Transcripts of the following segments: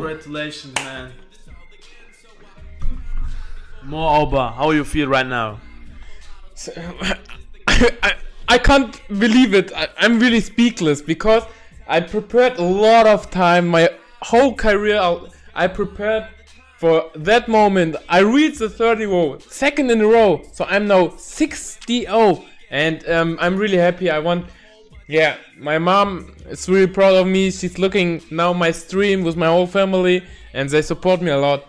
Congratulations, man. Moreover, how you feel right now? I, I can't believe it. I, I'm really speechless because I prepared a lot of time, my whole career. I, I prepared for that moment. I reached the 30 row, second in a row. So I'm now 60 0, and um, I'm really happy. I want, yeah, my mom is really proud of me. She's looking now my stream with my whole family, and they support me a lot.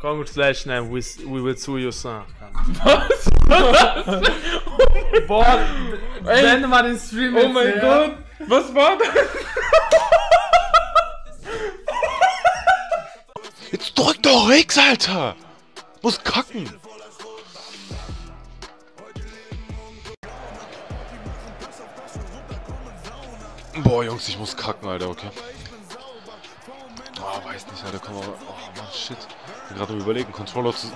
Congratulations, and we, we will sue your son. Was? Boah, Ey, beende mal den Stream Oh jetzt, mein ja? Gott, was war das? Jetzt drück doch X, Alter! Muss kacken! Boah, Jungs, ich muss kacken, Alter, okay. Ah, weiß nicht, Alter, komm aber. Oh, Mann, shit. Bin gerade überlegen, Controller zu,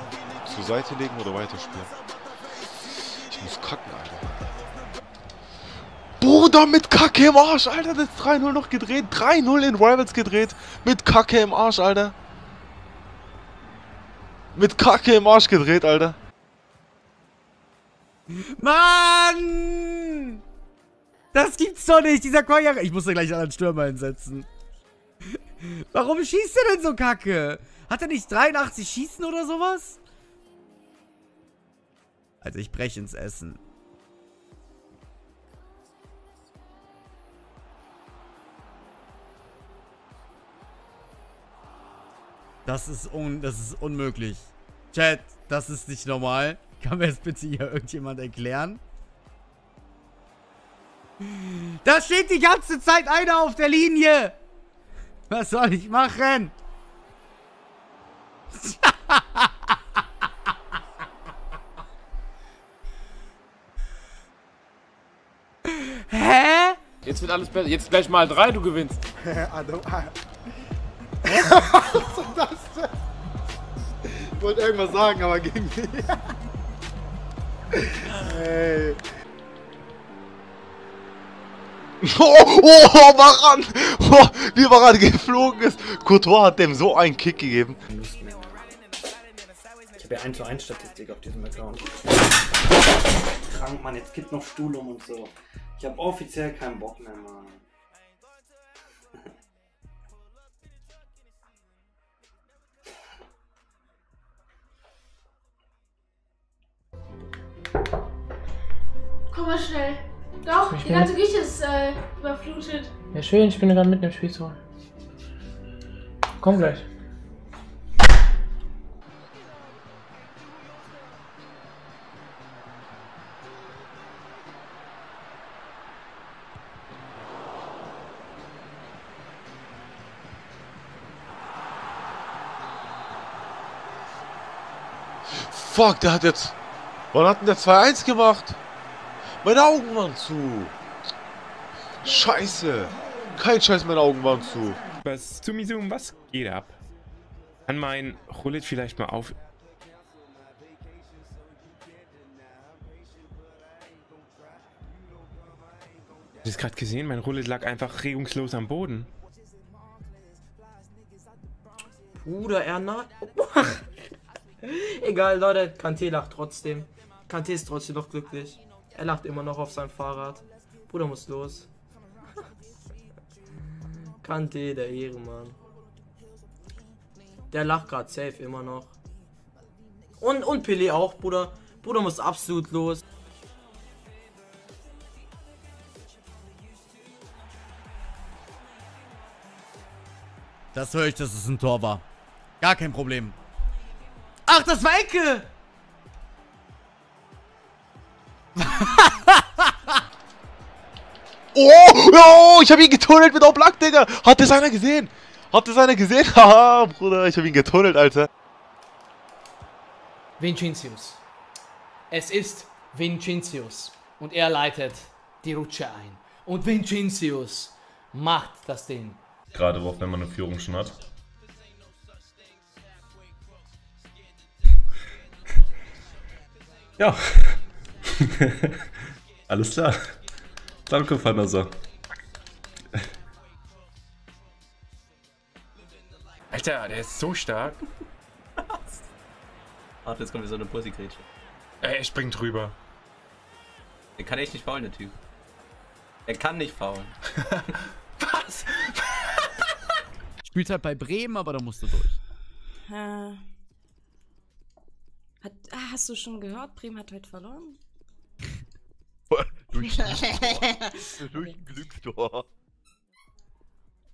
zur Seite legen oder weiterspielen. Ich muss kacken, Alter. Bruder, mit Kacke im Arsch, Alter, das ist 3-0 noch gedreht. 3-0 in Rivals gedreht. Mit Kacke im Arsch, Alter. Mit Kacke im Arsch gedreht, Alter. Mann! Das gibt's doch nicht, dieser Koyaka. Ich muss da gleich einen anderen Stürmer hinsetzen. Warum schießt er denn so kacke? Hat er nicht 83 Schießen oder sowas? Also ich breche ins Essen. Das ist, un das ist unmöglich. Chat, das ist nicht normal. Kann mir das bitte hier irgendjemand erklären? Da steht die ganze Zeit einer auf der Linie. Was soll ich machen? Hä? Jetzt wird alles besser. Jetzt gleich mal drei, du gewinnst. Ich wollte irgendwas sagen, aber ging nicht. Ey. Oh, oh, Baran! Oh, wie Baran geflogen ist. Courtois hat dem so einen Kick gegeben. Ich habe ja 1 zu 1 Statistik auf diesem Account. Krank, Mann, jetzt gibt noch Stuhl um und so. Ich habe offiziell keinen Bock mehr, Mann. Komm mal schnell. Doch, Ich die ganze Küche ist äh, überflutet. Ja, schön, ich bin gerade mitten im Spiel so. Komm gleich. Fuck, der hat jetzt. Wann hat denn der 2-1 gemacht? Meine Augen waren zu. Scheiße. Kein Scheiß, meine Augen waren zu. Was Zoom, was geht ab? Kann mein Rollet vielleicht mal auf. Hast du es gerade gesehen? Mein Rollet lag einfach regungslos am Boden. Bruder, er naht. Egal, Leute, Kante lacht trotzdem. Kante ist trotzdem noch glücklich. Er lacht immer noch auf sein Fahrrad. Bruder muss los. Kante, der Ehrenmann. Der lacht gerade safe immer noch. Und, und Pelé auch, Bruder. Bruder muss absolut los. Das höre ich, dass es ein Tor war. Gar kein Problem. Ach, das war Ecke! Oh, oh, ich habe ihn getunnelt mit Oblak, Digga. Hat das einer gesehen? Hat das einer gesehen? Haha, Bruder, ich habe ihn getunnelt, Alter. Vincincius. Es ist Vincincius. Und er leitet die Rutsche ein. Und Vincincius macht das Ding. Gerade auch wenn man eine Führung schon hat. Ja. Alles klar. Danke, Vanessa. Alter, der ist so stark. Warte, jetzt kommt wieder so eine Pussy-Grätsche. Ey, er springt drüber. Der kann echt nicht faulen, der Typ. Er kann nicht faulen. Was? Spielt halt bei Bremen, aber da musst du durch. Äh, hat, ah, hast du schon gehört? Bremen hat heute verloren. Durch Durch ein Glückstor.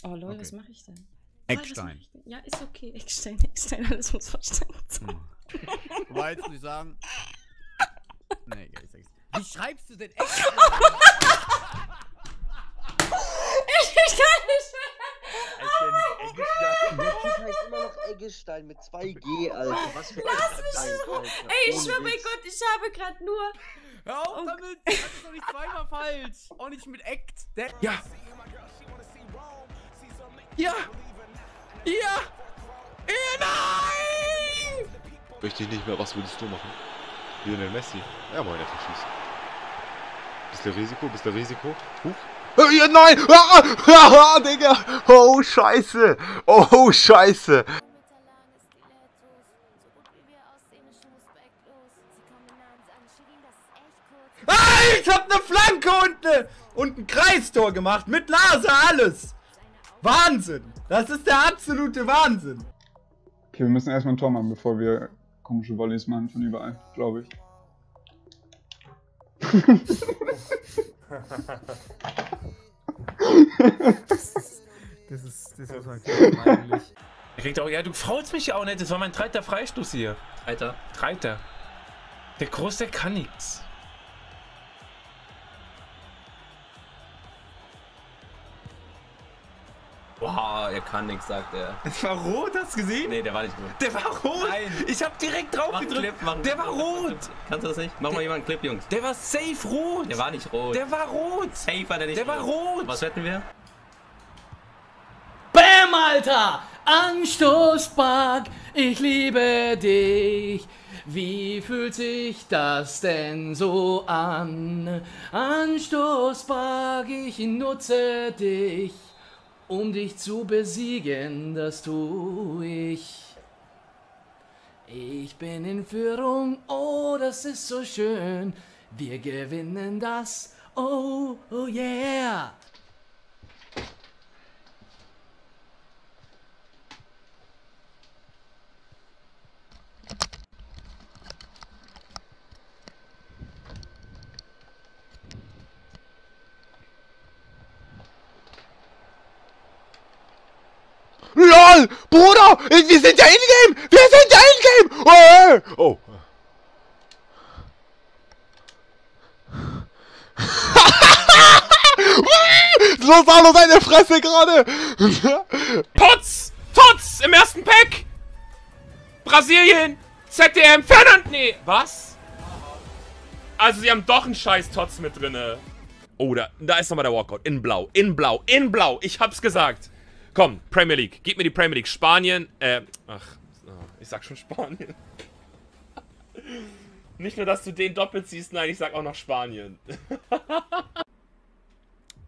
Oh lol, Okay. was mache ich denn? Ah, Eckstein. ich denn? Ja, ist okay. Eckstein, Eckstein, alles muss verstanden sein. Wobei, jetzt muss ich sagen. Nee, egal, ich sag's. Wie schreibst du denn Eckstein? ich kann nicht Der Typ heißt Eggestein mit 2G, Alter. Was für Lass ein mich Alter, Ey, ich schwör bei. Gott, ich habe gerade nur. Hör auf damit! Das ist doch nicht zweimal falsch! Auch nicht mit Act! Ja! Ja! Ja! Ja, nein! Möchte ich nicht mehr, was würdest du machen? Lionel Messi. Ja, moin, der verschießt. Bisschen Risiko, bisschen Risiko. Huch. Äh, Ja, nein! Ah, ah, ah, Digga! Oh, scheiße! Oh, scheiße! Ah, ich hab ne Flanke und, ne, und ein Kreistor gemacht. Mit Nase, alles. Wahnsinn. Das ist der absolute Wahnsinn. Okay, wir müssen erstmal ein Tor machen, bevor wir komische Volleys machen von überall, glaube ich. Das ist, das ist eigentlich. Er kriegt auch, ja, du faulst mich ja auch nicht. Das war mein dreiter Freistoß hier. Alter. Dreiter. Der Groß, der kann nix. Kann nichts, sagt er. Es war rot, hast du gesehen? Nee, der war nicht rot. Der war rot! Nein. Ich hab direkt drauf Mach gedrückt. Clip, Der war rot! Kannst du das nicht? Mach mal jemand einen Clip, Jungs. Der war safe rot! Der war nicht rot. Der war rot! Safe war der nicht Der war rot! Was wetten wir? Bam, Alter! Anstoßpark, ich liebe dich. Wie fühlt sich das denn so an? Anstoßpark, ich nutze dich, um dich zu besiegen, das tu ich. Ich bin in Führung, oh, das ist so schön. Wir gewinnen das, oh, oh yeah. LOL! Bruder! Wir sind ja in-game! Wir sind ja in-game! Oh! oh. sah nur seine Fresse gerade! Potz! Tots! Im ersten Pack! Brasilien! ZDM! Fernand! Nee! Was? Also sie haben doch einen scheiß Tots mit drinne. Oh, da, da ist nochmal der Walkout. In blau, in blau, in blau. Ich hab's gesagt. Komm, Premier League. Gib mir die Premier League. Spanien, äh, ach, oh, ich sag schon Spanien. Nicht nur, dass du den doppelt siehst, nein, ich sag auch noch Spanien.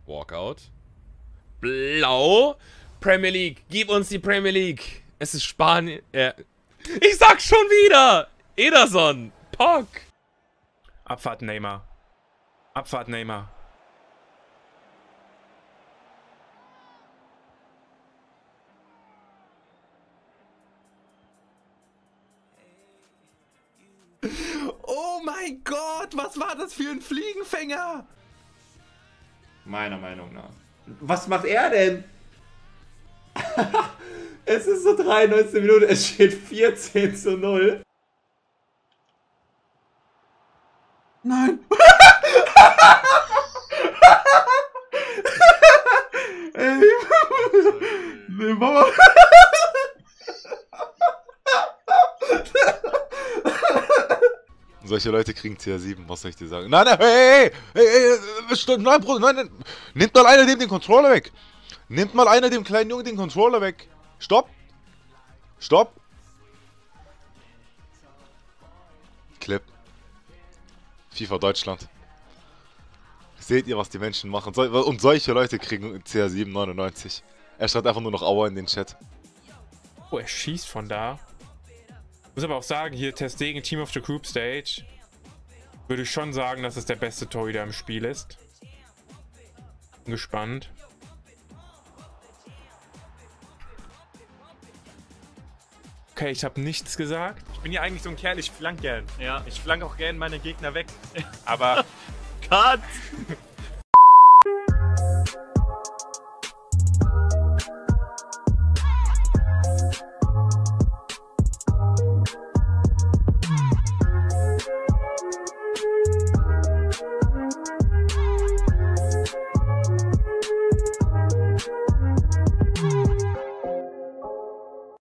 Walkout. Blau. Premier League. Gib uns die Premier League. Es ist Spanien. Äh, ich sag schon wieder. Ederson. Pock. Abfahrt Neymar. Abfahrt Neymar. Mein Gott, was war das für ein Fliegenfänger? Meiner Meinung nach. Was macht er denn? es ist so 93 Minuten, es steht 14 zu 0. Nein. Ey. Nee, Mama. Solche Leute kriegen CR7, was soll ich dir sagen? Nein, nein, hey, hey, hey, hey, nein, Bruder, nein, nein. Nimmt mal einer dem den Controller weg. Nimmt mal einer dem kleinen Jungen den Controller weg. Stopp. Stopp. Clip. FIFA Deutschland. Seht ihr, was die Menschen machen? Und solche Leute kriegen CR7 99. Er schreibt einfach nur noch Aua in den Chat. Oh, er schießt von da. Muss aber auch sagen, hier Testegen Team of the Group Stage. Würde ich schon sagen, dass es der beste Torhüter im Spiel ist. Bin gespannt. Okay, ich habe nichts gesagt. Ich bin ja eigentlich so ein Kerl, ich flank gern. Ja. Ich flank auch gern meine Gegner weg. Aber. Cut!